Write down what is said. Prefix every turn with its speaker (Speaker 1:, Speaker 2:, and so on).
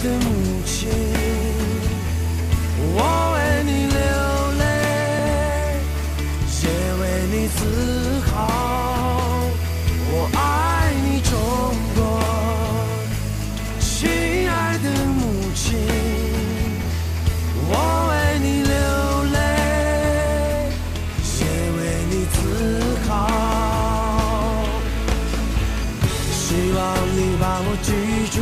Speaker 1: 的母亲我为你流泪也为你自豪？我爱你中国亲爱的母亲我为你流泪也为你自豪。希望你把我记住。